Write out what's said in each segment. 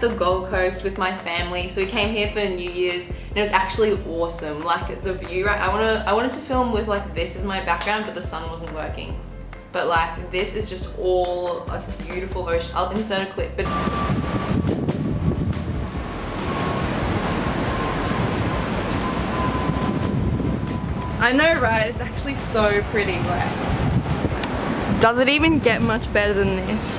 the Gold Coast with my family. So we came here for New Year's and it was actually awesome. Like the view, right? I wanna, I wanted to film with like this as my background, but the sun wasn't working. But like this is just all a beautiful ocean. I'll insert a clip, but I know, right? It's actually so pretty. Like, does it even get much better than this?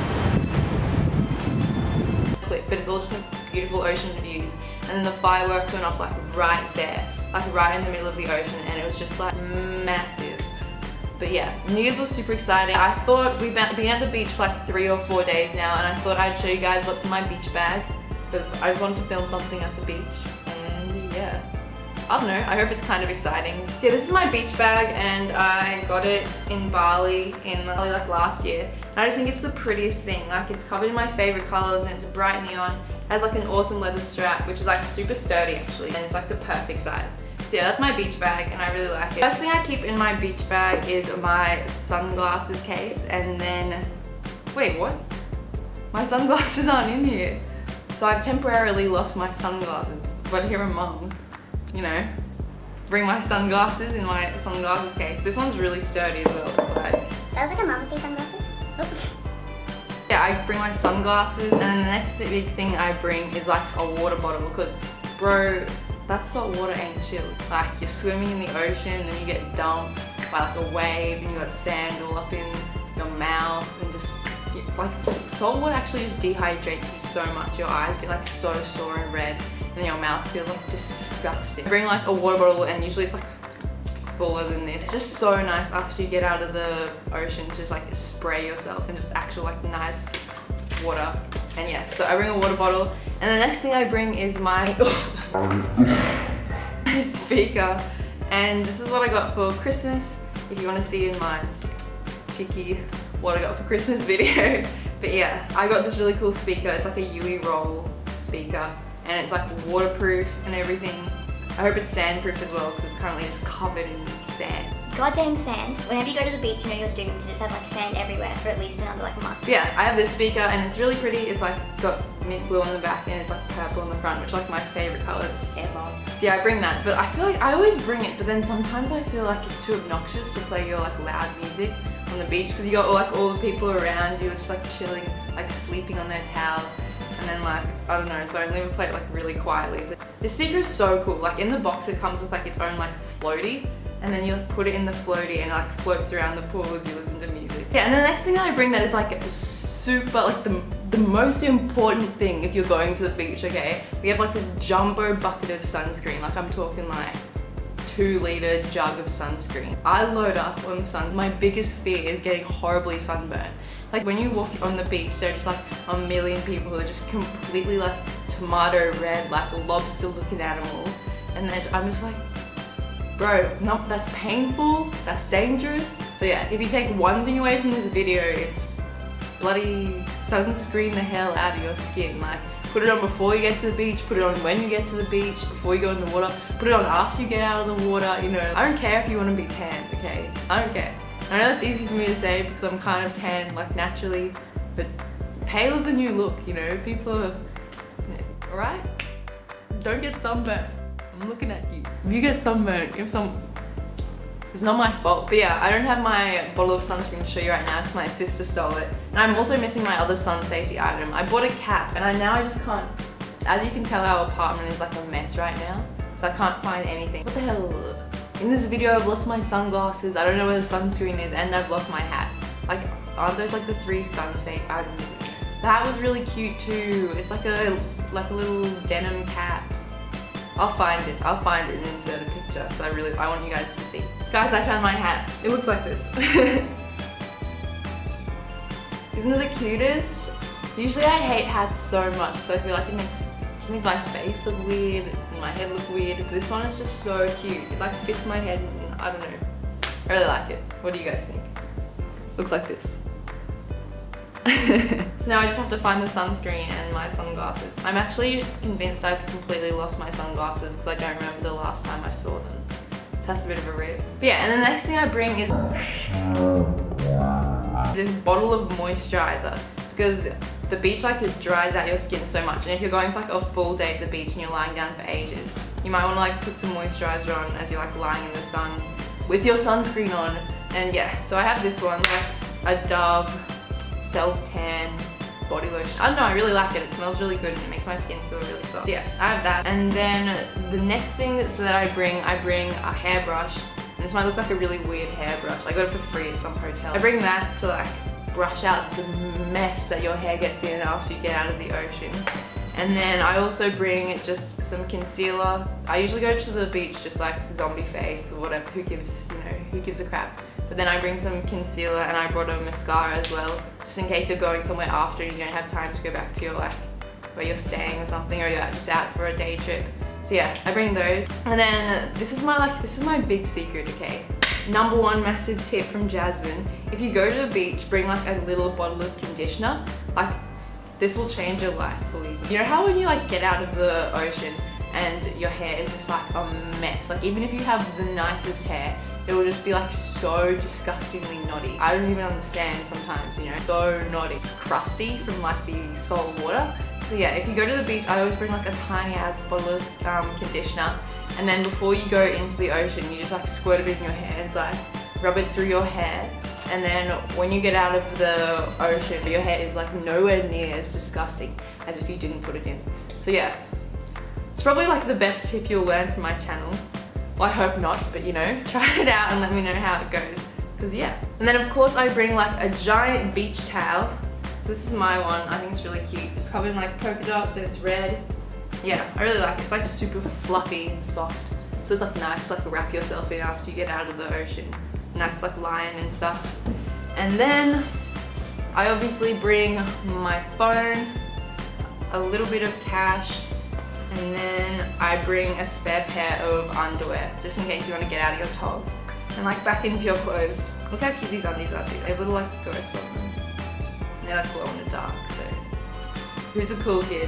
But it's all just like beautiful ocean views. And then the fireworks went off like right there, like right in the middle of the ocean, and it was just like massive. But yeah, New Year's was super exciting. I thought we've been at the beach for like three or four days now, and I thought I'd show you guys what's in my beach bag because I just wanted to film something at the beach, and yeah. I don't know, I hope it's kind of exciting. So yeah, this is my beach bag and I got it in Bali in Bali like last year. And I just think it's the prettiest thing. Like it's covered in my favorite colors and it's bright neon. It has like an awesome leather strap, which is like super sturdy actually. And it's like the perfect size. So yeah, that's my beach bag and I really like it. First thing I keep in my beach bag is my sunglasses case and then, wait, what? My sunglasses aren't in here. So I've temporarily lost my sunglasses, but here are mum's you know, bring my sunglasses in my sunglasses case. This one's really sturdy as well. It's like... That was like a mom with these sunglasses? Oops. Yeah, I bring my sunglasses and then the next big thing I bring is like a water bottle because bro, that salt water ain't chill. Like you're swimming in the ocean and you get dumped by like a wave and you got sand all up in your mouth like salt water actually just dehydrates you so much. Your eyes get like so sore and red and your mouth feels like disgusting. I bring like a water bottle and usually it's like fuller than this. It's just so nice after you get out of the ocean to just like spray yourself and just actual like nice water. And yeah, so I bring a water bottle and the next thing I bring is my speaker. And this is what I got for Christmas. If you want to see in my cheeky what I got for Christmas video. But yeah, I got this really cool speaker. It's like a UE roll speaker and it's like waterproof and everything. I hope it's sandproof as well because it's currently just covered in sand. Goddamn sand. Whenever you go to the beach, you know you're doomed to just have like sand everywhere for at least another like month. Yeah, I have this speaker and it's really pretty. It's like got mint blue on the back and it's like purple on the front, which are like my favorite colors ever. So yeah, I bring that, but I feel like I always bring it, but then sometimes I feel like it's too obnoxious to play your like loud music on the beach because you got like all the people around you just like chilling, like sleeping on their towels and then like, I don't know, so I only play it like really quietly. So this speaker is so cool. Like in the box it comes with like its own like floaty and then you put it in the floaty and it like floats around the pool as you listen to music. Yeah, and the next thing that I bring that is like super, like the, the most important thing if you're going to the beach, okay? We have like this jumbo bucket of sunscreen, like I'm talking like two liter jug of sunscreen. I load up on the sun. My biggest fear is getting horribly sunburned. Like when you walk on the beach, there are just like a million people who are just completely like tomato red, like lobster looking animals. And then I'm just like, bro, no, that's painful, that's dangerous. So yeah, if you take one thing away from this video, it's bloody sunscreen the hell out of your skin. Like put it on before you get to the beach, put it on when you get to the beach, before you go in the water, put it on after you get out of the water, you know. I don't care if you want to be tanned, okay? I don't care. I know that's easy for me to say because I'm kind of tan, like naturally, but pale is a new look, you know? People are, alright? Don't get sunburned. I'm looking at you. If you get sunburned, if some, it's not my fault. But yeah, I don't have my bottle of sunscreen to show you right now because my sister stole it. And I'm also missing my other sun safety item. I bought a cap and I now I just can't, as you can tell our apartment is like a mess right now. So I can't find anything. What the hell? In this video, I've lost my sunglasses, I don't know where the sunscreen is, and I've lost my hat. Like, aren't those like the three sun safe items? That was really cute too. It's like a like a little denim cap. I'll find it. I'll find it and insert a picture. I really I want you guys to see. Guys, I found my hat. It looks like this. Isn't it the cutest? Usually I hate hats so much because I feel like it makes just makes my face look weird my head look weird. This one is just so cute. It like fits my head and I don't know. I really like it. What do you guys think? Looks like this. so now I just have to find the sunscreen and my sunglasses. I'm actually convinced I've completely lost my sunglasses because I don't remember the last time I saw them. That's a bit of a rip. But yeah, and the next thing I bring is this bottle of moisturizer because the beach like it dries out your skin so much. And if you're going for like a full day at the beach and you're lying down for ages, you might want to like put some moisturizer on as you're like lying in the sun with your sunscreen on. And yeah, so I have this one, like a Dove self-tan body lotion. I don't know, I really like it. It smells really good and it makes my skin feel really soft. Yeah, I have that. And then the next thing so that I bring, I bring a hairbrush. This might look like a really weird hairbrush. I got it for free at some hotel. I bring that to like brush out the mess that your hair gets in after you get out of the ocean. And then I also bring just some concealer. I usually go to the beach just like zombie face or whatever, who gives, you know, who gives a crap. But then I bring some concealer and I brought a mascara as well, just in case you're going somewhere after and you don't have time to go back to your like, where you're staying or something or you're just out for a day trip. So yeah, I bring those. And then this is my like, this is my big secret, okay? Number one massive tip from Jasmine, if you go to the beach, bring like a little bottle of conditioner. Like this will change your life, believe me. You know how when you like get out of the ocean and your hair is just like a mess. Like even if you have the nicest hair, it will just be like so disgustingly knotty. I don't even understand sometimes, you know, so knotty. It's crusty from like the salt water. So yeah, if you go to the beach, I always bring like a tiny ass bottle of um, conditioner. And then before you go into the ocean, you just like squirt a bit in your hands, like rub it through your hair. And then when you get out of the ocean, your hair is like nowhere near as disgusting as if you didn't put it in. So yeah, it's probably like the best tip you'll learn from my channel. Well, I hope not, but you know, try it out and let me know how it goes. Cause yeah. And then of course I bring like a giant beach towel. This is my one, I think it's really cute. It's covered in like polka dots and it's red. Yeah, I really like it. It's like super fluffy and soft. So it's like nice to like wrap yourself in after you get out of the ocean. Nice like lion and stuff. And then I obviously bring my phone, a little bit of cash, and then I bring a spare pair of underwear, just in case you want to get out of your togs. And like back into your clothes. Look how cute these undies are too. They have little like ghosts on them. They're like glow in the dark, so who's a cool kid?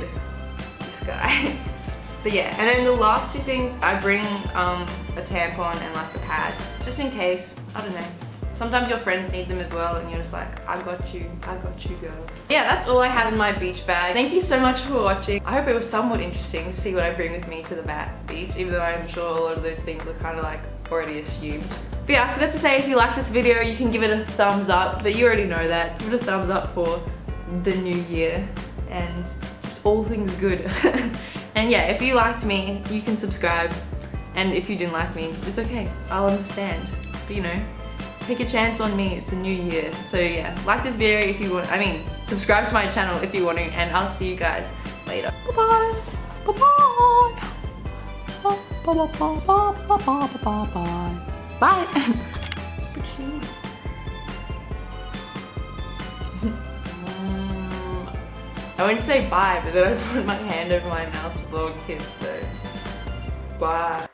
This guy. but yeah, and then the last two things, I bring um, a tampon and like a pad, just in case, I don't know. Sometimes your friends need them as well and you're just like, I got you, I got you girl. Yeah, that's all I have in my beach bag. Thank you so much for watching. I hope it was somewhat interesting to see what I bring with me to the beach, even though I'm sure a lot of those things are kind of like already assumed. But yeah, I forgot to say if you like this video, you can give it a thumbs up, but you already know that. Give it a thumbs up for the new year and just all things good. and yeah, if you liked me, you can subscribe. And if you didn't like me, it's okay. I'll understand. But you know, take a chance on me. It's a new year. So yeah, like this video if you want, I mean, subscribe to my channel if you want to, and I'll see you guys later. Bye-bye. Bye-bye. Bye. I went to say bye, but then I put my hand over my mouth to blow a kiss, so bye.